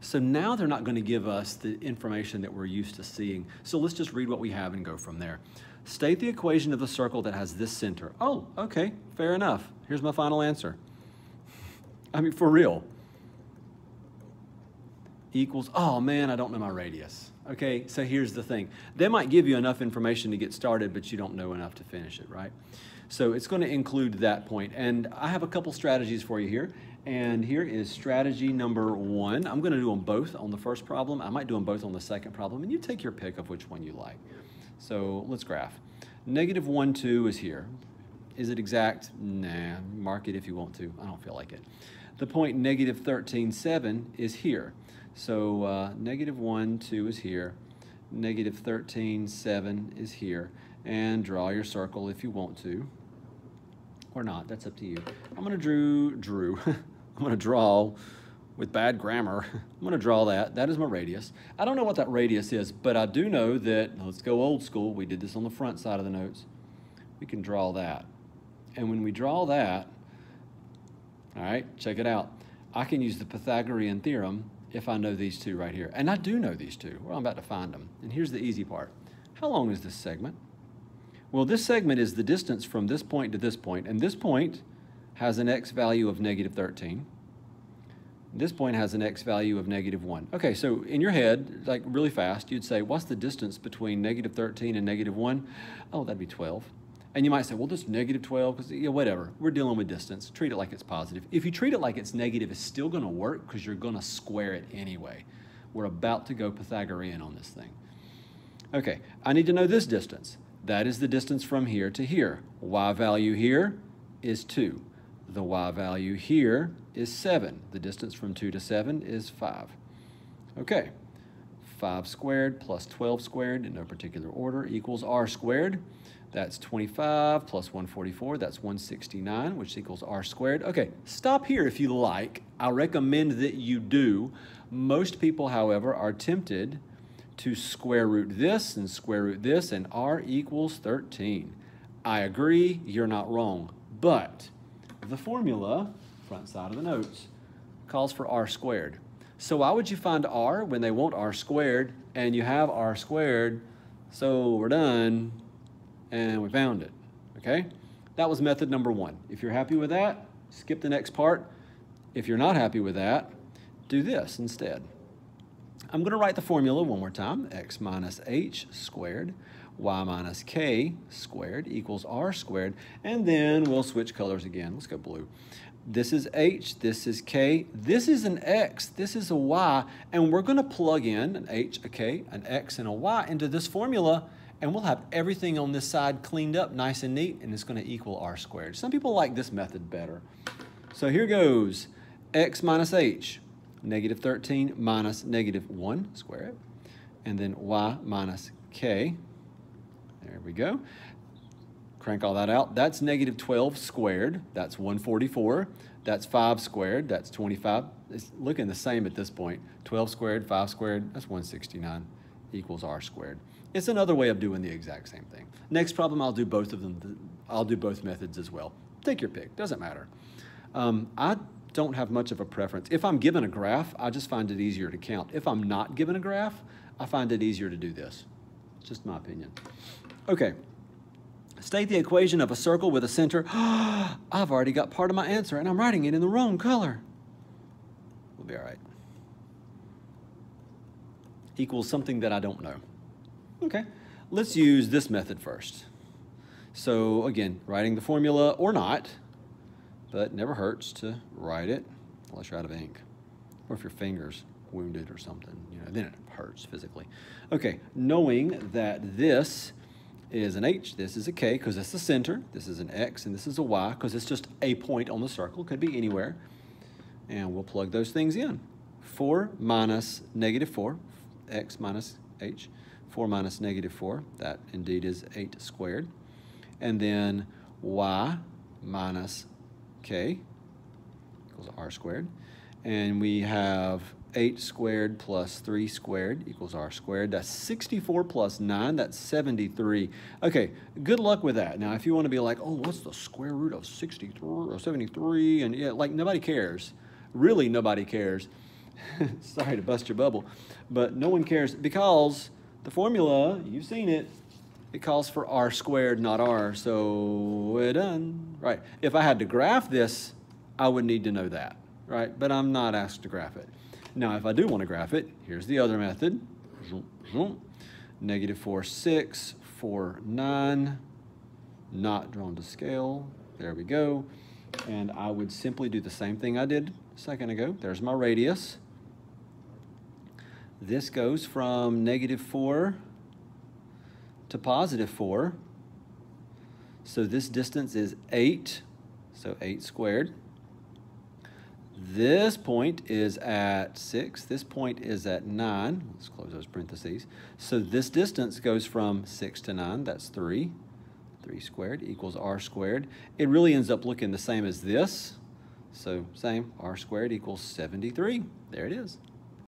So now they're not going to give us the information that we're used to seeing. So let's just read what we have and go from there. State the equation of the circle that has this center. Oh, okay, fair enough. Here's my final answer. I mean, for real. Equals, oh man, I don't know my radius. Okay, so here's the thing. They might give you enough information to get started, but you don't know enough to finish it, right? So it's going to include that point. And I have a couple strategies for you here. And here is strategy number one. I'm going to do them both on the first problem. I might do them both on the second problem. And you take your pick of which one you like. So let's graph. Negative 1, 2 is here. Is it exact? Nah, mark it if you want to. I don't feel like it. The point negative 13, 7 is here. So uh, negative 1, 2 is here. Negative 13, 7 is here. And draw your circle if you want to. Or not, that's up to you. I'm going to drew, drew. I'm going to draw with bad grammar. I'm going to draw that. That is my radius. I don't know what that radius is, but I do know that, let's go old school. We did this on the front side of the notes. We can draw that. And when we draw that, all right, check it out. I can use the Pythagorean theorem if I know these two right here. And I do know these two. Well, I'm about to find them. And here's the easy part. How long is this segment? Well, this segment is the distance from this point to this point, and this point has an x value of negative 13. This point has an x value of negative 1. Okay, so in your head, like really fast, you'd say, what's the distance between negative 13 and negative 1? Oh, that'd be 12. And you might say, well, this negative 12, because yeah, whatever. We're dealing with distance. Treat it like it's positive. If you treat it like it's negative, it's still going to work because you're going to square it anyway. We're about to go Pythagorean on this thing. Okay, I need to know this distance. That is the distance from here to here. Y value here is 2. The y value here is 7. The distance from 2 to 7 is 5. Okay, 5 squared plus 12 squared in no particular order equals r squared. That's 25 plus 144, that's 169, which equals r squared. Okay, stop here if you like. I recommend that you do. Most people, however, are tempted to square root this and square root this, and r equals 13. I agree, you're not wrong. But the formula, front side of the notes, calls for r squared. So why would you find r when they want r squared and you have r squared, so we're done, and we found it, okay? That was method number one. If you're happy with that, skip the next part. If you're not happy with that, do this instead. I'm going to write the formula one more time. x minus h squared y minus k squared equals r squared. And then we'll switch colors again. Let's go blue. This is h, this is k, this is an x, this is a y, and we're going to plug in an h, a k, an x, and a y into this formula, and we'll have everything on this side cleaned up nice and neat, and it's going to equal r squared. Some people like this method better. So here goes x minus h, negative 13 minus negative 1, square it, and then y minus k, there we go. Crank all that out. That's negative 12 squared. That's 144. That's 5 squared. That's 25. It's looking the same at this point. 12 squared, 5 squared, that's 169 equals r squared. It's another way of doing the exact same thing. Next problem, I'll do both of them. I'll do both methods as well. Take your pick, doesn't matter. Um, I don't have much of a preference. If I'm given a graph, I just find it easier to count. If I'm not given a graph, I find it easier to do this. It's just my opinion. Okay. State the equation of a circle with a center. I've already got part of my answer and I'm writing it in the wrong color. We'll be all right. Equals something that I don't know. Okay, let's use this method first. So again, writing the formula or not, but never hurts to write it unless you're out of ink or if your finger's wounded or something, you know, then it hurts physically. Okay, knowing that this is an H, this is a K because it's the center, this is an X, and this is a Y because it's just a point on the circle, could be anywhere. And we'll plug those things in. 4 minus negative 4, X minus H, 4 minus negative 4, that indeed is 8 squared. And then Y minus K equals R squared. And we have 8 squared plus 3 squared equals r squared. That's 64 plus 9, that's 73. Okay, good luck with that. Now, if you want to be like, oh, what's the square root of 63 or 73? And yeah, like nobody cares. Really, nobody cares. Sorry to bust your bubble, but no one cares because the formula, you've seen it, it calls for r squared, not r, so we're done. Right, if I had to graph this, I would need to know that, right? But I'm not asked to graph it. Now, if I do want to graph it, here's the other method. Negative 4, 6, 4, 9, not drawn to scale. There we go. And I would simply do the same thing I did a second ago. There's my radius. This goes from negative 4 to positive 4. So this distance is 8, so 8 squared. This point is at 6. This point is at 9. Let's close those parentheses. So this distance goes from 6 to 9. That's 3. 3 squared equals r squared. It really ends up looking the same as this. So same, r squared equals 73. There it is.